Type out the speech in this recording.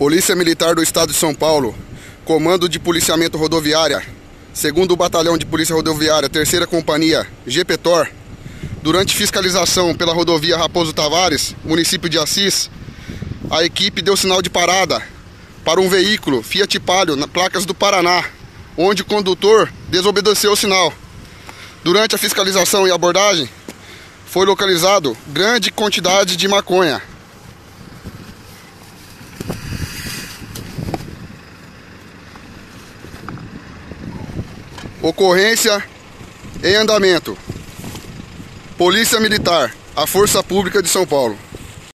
Polícia Militar do Estado de São Paulo, Comando de Policiamento Rodoviária, segundo Batalhão de Polícia Rodoviária, Terceira Companhia, GPTOR, durante fiscalização pela rodovia Raposo Tavares, município de Assis, a equipe deu sinal de parada para um veículo Fiat Palio, na placas do Paraná, onde o condutor desobedeceu o sinal. Durante a fiscalização e abordagem, foi localizado grande quantidade de maconha. Ocorrência em andamento. Polícia Militar, a Força Pública de São Paulo.